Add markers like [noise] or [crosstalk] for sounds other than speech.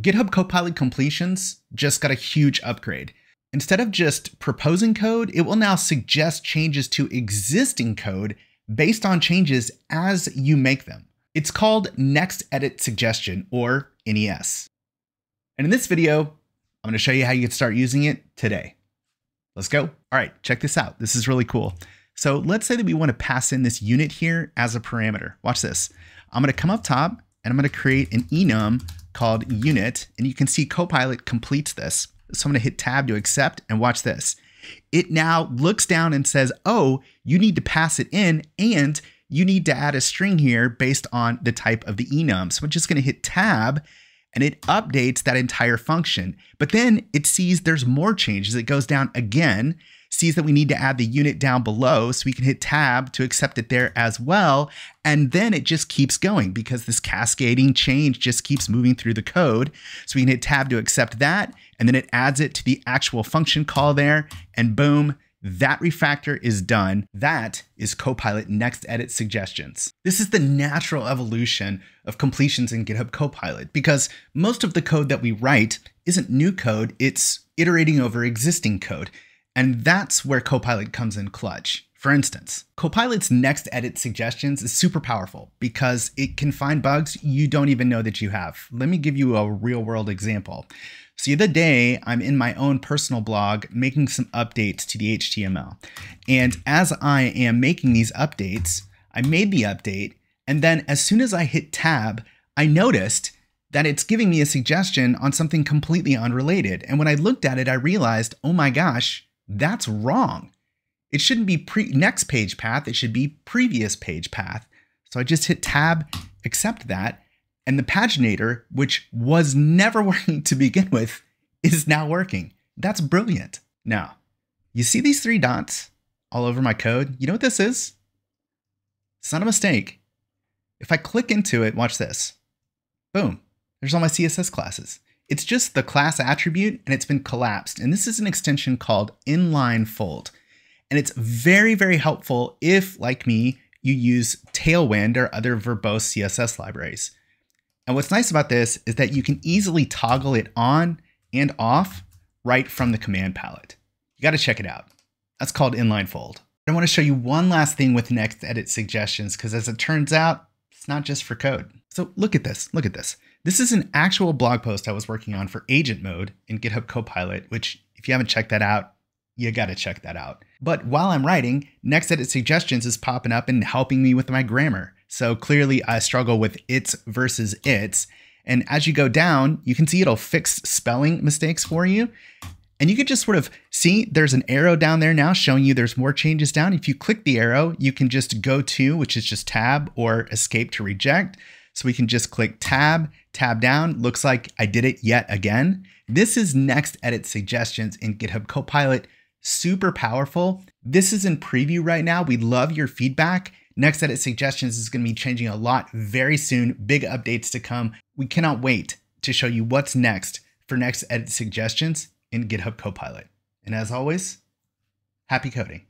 GitHub Copilot completions just got a huge upgrade. Instead of just proposing code, it will now suggest changes to existing code based on changes as you make them. It's called Next Edit Suggestion or NES. And in this video, I'm going to show you how you can start using it today. Let's go. All right, check this out. This is really cool. So let's say that we want to pass in this unit here as a parameter. Watch this. I'm going to come up top and I'm going to create an enum called unit, and you can see Copilot completes this. So I'm going to hit tab to accept and watch this. It now looks down and says, oh, you need to pass it in and you need to add a string here based on the type of the enum. So I'm just going to hit tab and it updates that entire function. But then it sees there's more changes. It goes down again, sees that we need to add the unit down below, so we can hit tab to accept it there as well. And then it just keeps going because this cascading change just keeps moving through the code. So we can hit tab to accept that, and then it adds it to the actual function call there, and boom, that refactor is done. That is Copilot Next Edit Suggestions. This is the natural evolution of completions in GitHub Copilot because most of the code that we write isn't new code, it's iterating over existing code. And that's where Copilot comes in clutch. For instance, Copilot's next edit suggestions is super powerful because it can find bugs you don't even know that you have. Let me give you a real world example. So the other day, I'm in my own personal blog making some updates to the HTML. And as I am making these updates, I made the update. And then as soon as I hit tab, I noticed that it's giving me a suggestion on something completely unrelated. And when I looked at it, I realized, oh my gosh, that's wrong. It shouldn't be pre next page path, it should be previous page path. So I just hit tab, accept that, and the paginator, which was never [laughs] working to begin with, is now working. That's brilliant. Now, you see these three dots all over my code? You know what this is? It's not a mistake. If I click into it, watch this. Boom, there's all my CSS classes. It's just the class attribute and it's been collapsed. And this is an extension called inline fold. And it's very, very helpful if, like me, you use Tailwind or other verbose CSS libraries. And what's nice about this is that you can easily toggle it on and off right from the command palette. You got to check it out. That's called inline fold. I want to show you one last thing with next edit suggestions because as it turns out, it's not just for code. So look at this, look at this. This is an actual blog post I was working on for agent mode in GitHub Copilot, which if you haven't checked that out, you got to check that out. But while I'm writing, next edit suggestions is popping up and helping me with my grammar. So clearly I struggle with its versus its. And as you go down, you can see it'll fix spelling mistakes for you. And you can just sort of see there's an arrow down there now showing you there's more changes down. If you click the arrow, you can just go to, which is just tab or escape to reject. So we can just click tab, tab down. Looks like I did it yet again. This is next edit suggestions in GitHub Copilot. Super powerful. This is in preview right now. We love your feedback. Next Edit Suggestions is going to be changing a lot very soon. Big updates to come. We cannot wait to show you what's next for Next Edit Suggestions in GitHub Copilot. And as always, happy coding.